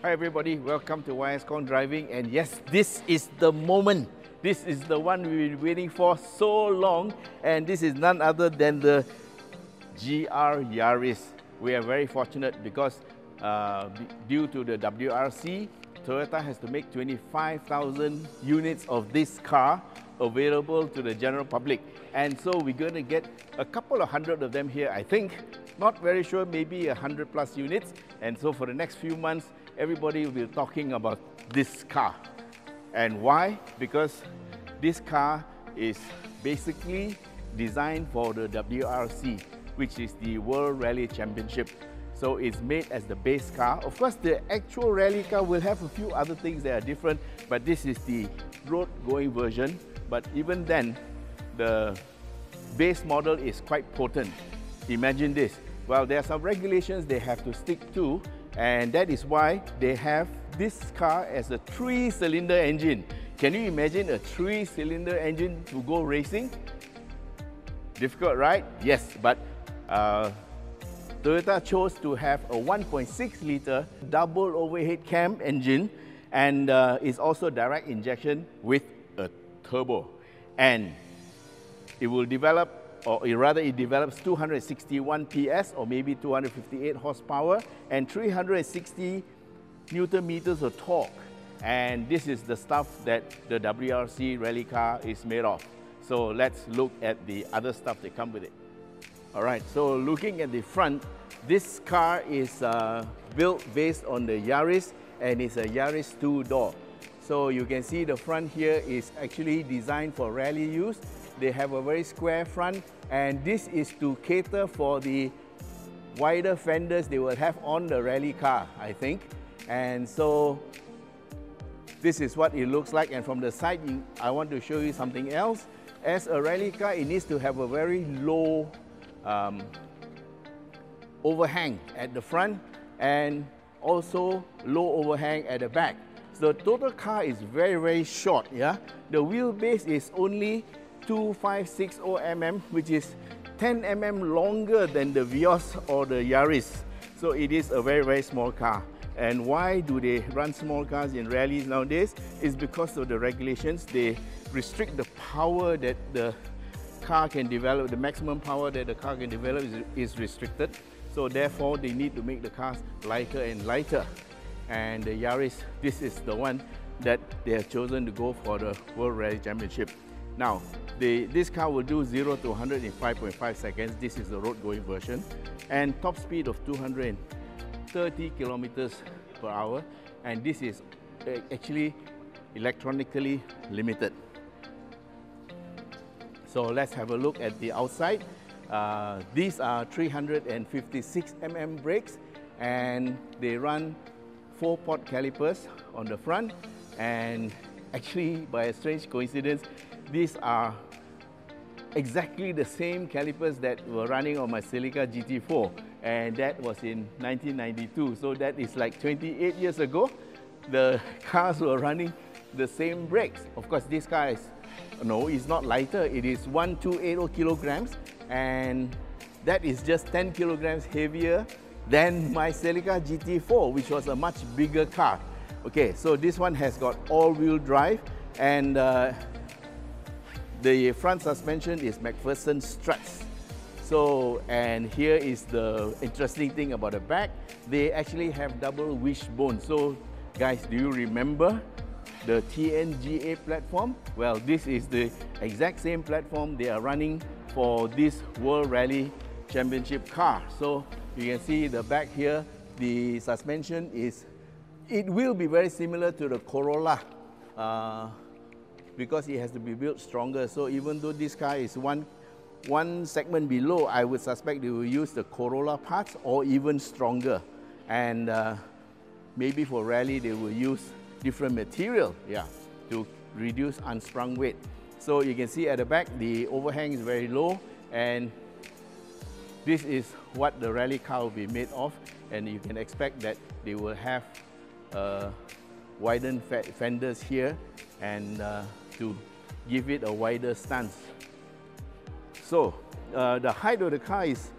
Hi everybody, welcome to YS Khong Driving and yes, this is the moment. This is the one we've been waiting for so long and this is none other than the GR Yaris. We are very fortunate because uh, due to the WRC, Toyota has to make 25,000 units of this car available to the general public. And so we're going to get a couple of hundred of them here, I think. Not very sure, maybe a hundred plus units. And so for the next few months, everybody will be talking about this car. And why? Because this car is basically designed for the WRC, which is the World Rally Championship. So it's made as the base car. Of course, the actual rally car will have a few other things that are different, but this is the road-going version. But even then, the base model is quite potent. Imagine this. Well, there are some regulations they have to stick to, and that is why they have this car as a three-cylinder engine. Can you imagine a three-cylinder engine to go racing? Difficult, right? Yes, but uh, Toyota chose to have a 1.6 litre double overhead cam engine and uh, is also direct injection with a turbo. And it will develop, or rather it develops 261 PS or maybe 258 horsepower and 360 newton meters of torque. And this is the stuff that the WRC rally car is made of. So let's look at the other stuff that come with it. All right, so looking at the front, this car is uh, built based on the Yaris and it's a Yaris two-door. So you can see the front here is actually designed for rally use. They have a very square front and this is to cater for the wider fenders they will have on the rally car, I think. And so this is what it looks like and from the side I want to show you something else. As a rally car, it needs to have a very low um, overhang at the front and also low overhang at the back. So the total car is very, very short, yeah? The wheelbase is only 2560 mm, which is 10 mm longer than the Vios or the Yaris. So it is a very, very small car. And why do they run small cars in rallies nowadays? It's because of the regulations. They restrict the power that the car can develop, the maximum power that the car can develop is, is restricted. So therefore, they need to make the cars lighter and lighter. And the Yaris, this is the one that they have chosen to go for the World Rally Championship. Now, the, this car will do 0 to 100 in 5.5 seconds. This is the road-going version. And top speed of 230 kilometers per hour. And this is uh, actually electronically limited. So let's have a look at the outside. Uh, these are 356 mm brakes and they run four pot calipers on the front and actually by a strange coincidence these are exactly the same calipers that were running on my Celica GT4 and that was in 1992 so that is like 28 years ago the cars were running the same brakes. Of course this car is no it's not lighter. It is 1280 kilograms and that is just 10 kilograms heavier than my Celica GT4, which was a much bigger car. Okay, so this one has got all-wheel drive and uh, the front suspension is MacPherson struts. So, and here is the interesting thing about the back. They actually have double wishbone. So, guys, do you remember the TNGA platform? Well, this is the exact same platform they are running for this World Rally Championship car. So you can see the back here, the suspension is, it will be very similar to the Corolla uh, because it has to be built stronger. So even though this car is one, one segment below, I would suspect they will use the Corolla parts or even stronger. And uh, maybe for rally, they will use different material, yeah, to reduce unsprung weight. So you can see at the back, the overhang is very low and this is what the rally car will be made of and you can expect that they will have uh, widened fenders here and uh, to give it a wider stance. So uh, the height of the car is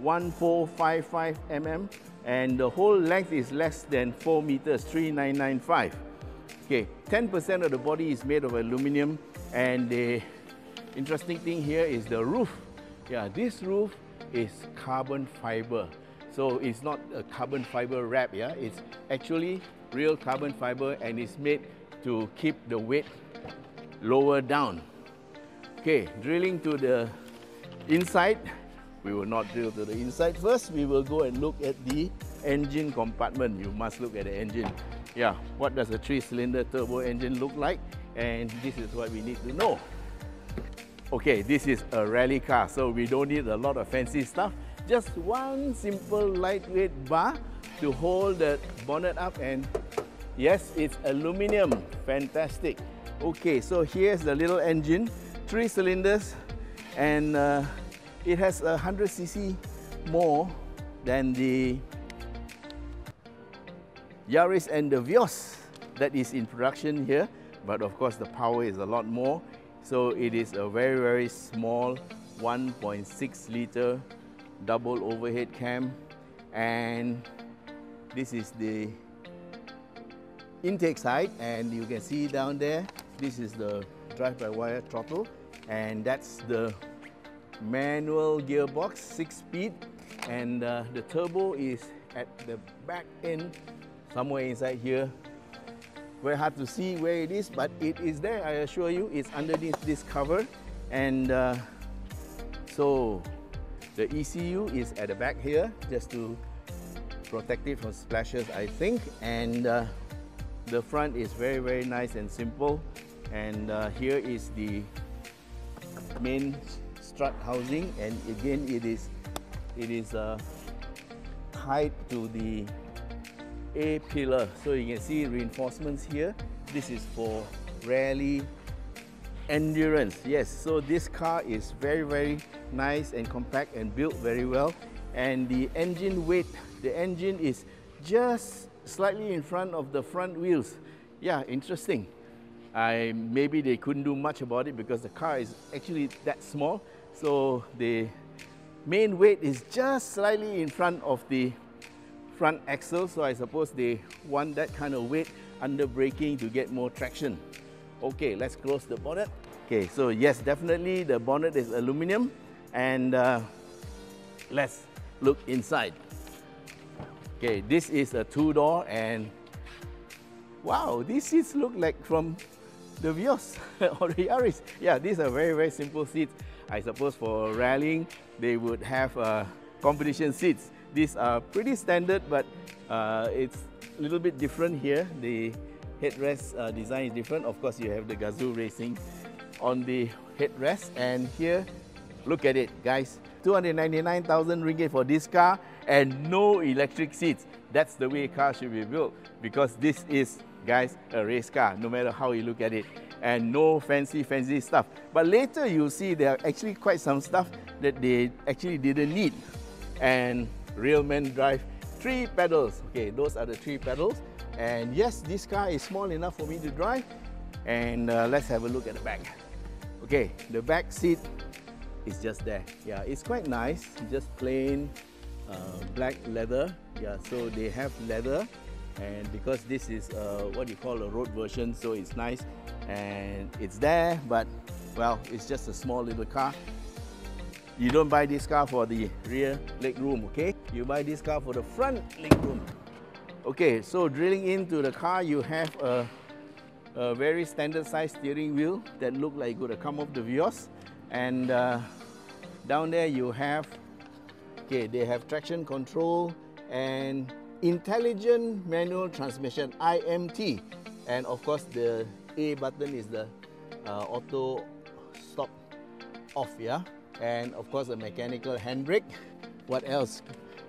1455 mm and the whole length is less than 4 meters, 3995. Okay, 10% of the body is made of aluminum and the interesting thing here is the roof. Yeah, this roof is carbon fiber. So it's not a carbon fiber wrap, yeah? It's actually real carbon fiber and it's made to keep the weight lower down. Okay, drilling to the inside. We will not drill to the inside first. We will go and look at the engine compartment. You must look at the engine. Yeah, what does a three-cylinder turbo engine look like? And this is what we need to know. Okay, this is a rally car, so we don't need a lot of fancy stuff. Just one simple lightweight bar to hold the bonnet up and yes, it's aluminum. Fantastic. Okay, so here's the little engine, three cylinders, and uh, it has a 100cc more than the Yaris and the Vios that is in production here. But of course, the power is a lot more. So it is a very, very small 1.6 liter double overhead cam. And this is the intake side. And you can see down there, this is the drive-by-wire throttle, and that's the manual gearbox, six speed, and uh, the turbo is at the back end, somewhere inside here. Very hard to see where it is, but it is there, I assure you. It's underneath this cover, and uh, so the ECU is at the back here, just to protect it from splashes, I think, and uh, the front is very, very nice and simple. And uh, here is the main strut housing and again it is it is uh, tied to the A pillar. So you can see reinforcements here. This is for rally endurance. Yes, so this car is very, very nice and compact and built very well. And the engine weight, the engine is just slightly in front of the front wheels. Yeah, interesting. I, maybe they couldn't do much about it because the car is actually that small. So the main weight is just slightly in front of the front axle. So I suppose they want that kind of weight under braking to get more traction. Okay, let's close the bonnet. Okay, so yes, definitely the bonnet is aluminum and uh, let's look inside. Okay, this is a two-door and wow, these seats look like from the Vios or the Yaris. Yeah, these are very, very simple seats. I suppose for rallying, they would have uh, competition seats. These are pretty standard, but uh, it's a little bit different here. The headrest uh, design is different. Of course, you have the Gazoo Racing on the headrest. And here, look at it, guys. 299,000 ringgit for this car and no electric seats. That's the way a car should be built because this is guys, a race car, no matter how you look at it. And no fancy, fancy stuff. But later you'll see there are actually quite some stuff that they actually didn't need. And real men drive three pedals. Okay, those are the three pedals. And yes, this car is small enough for me to drive. And uh, let's have a look at the back. Okay, the back seat is just there. Yeah, it's quite nice, just plain uh, black leather. Yeah, so they have leather and because this is uh, what you call a road version so it's nice and it's there but well it's just a small little car. You don't buy this car for the rear leg room okay? You buy this car for the front leg room. Okay so drilling into the car you have a, a very standard size steering wheel that look like going to come off the Vios. And uh, down there you have okay they have traction control and Intelligent Manual Transmission, IMT. And of course, the A button is the uh, auto stop off, yeah? And of course, a mechanical handbrake. What else?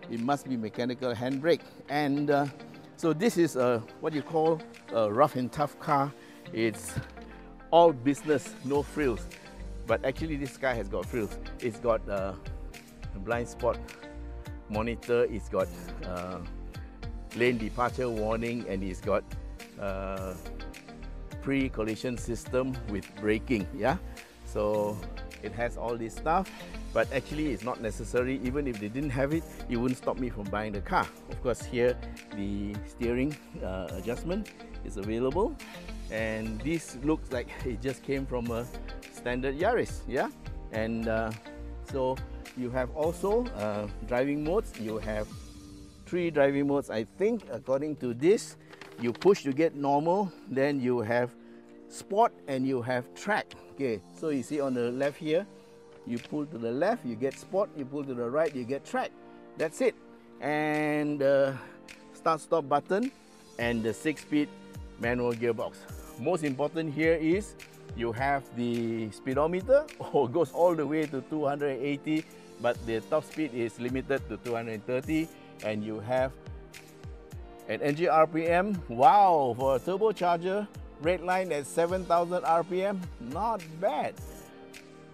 It must be mechanical handbrake. And uh, so this is a, what you call a rough and tough car. It's all business, no frills. But actually this car has got frills. It's got uh, a blind spot monitor, it's got uh, lane departure warning and it's got uh, pre-collision system with braking yeah so it has all this stuff, but actually it's not necessary. Even if they didn't have it, it wouldn't stop me from buying the car. Of course, here the steering uh, adjustment is available, and this looks like it just came from a standard Yaris, yeah? And uh, so you have also uh, driving modes. You have three driving modes, I think, according to this. You push to get normal, then you have sport and you have track. Okay, so you see on the left here, you pull to the left, you get sport, you pull to the right, you get track. That's it. And the start stop button and the six speed manual gearbox. Most important here is you have the speedometer, oh, it goes all the way to 280, but the top speed is limited to 230 and you have an engine RPM, wow, for a turbocharger, red line at 7000 RPM, not bad.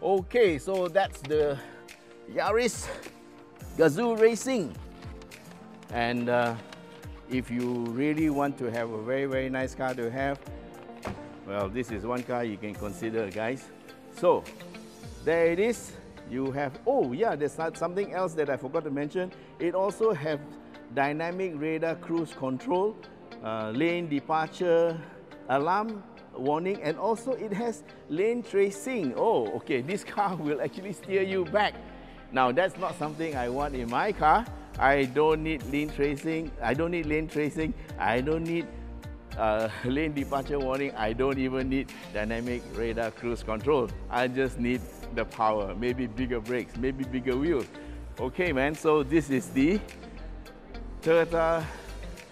Okay, so that's the Yaris Gazoo Racing. And uh, if you really want to have a very, very nice car to have, well, this is one car you can consider, guys. So, there it is. You have, oh yeah, there's something else that I forgot to mention. It also have dynamic radar cruise control, uh, lane departure, alarm warning, and also it has lane tracing. Oh, okay, this car will actually steer you back. Now, that's not something I want in my car. I don't need lane tracing. I don't need lane tracing. I don't need uh, lane departure warning. I don't even need dynamic radar cruise control. I just need the power, maybe bigger brakes, maybe bigger wheels. Okay, man, so this is the Toyota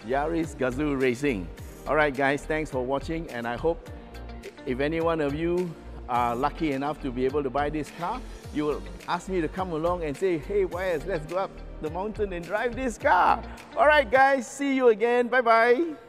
Yaris Gazoo Racing. All right, guys, thanks for watching, and I hope if any one of you are lucky enough to be able to buy this car, you will ask me to come along and say, hey, Wyatt, let's go up the mountain and drive this car. All right, guys, see you again. Bye-bye.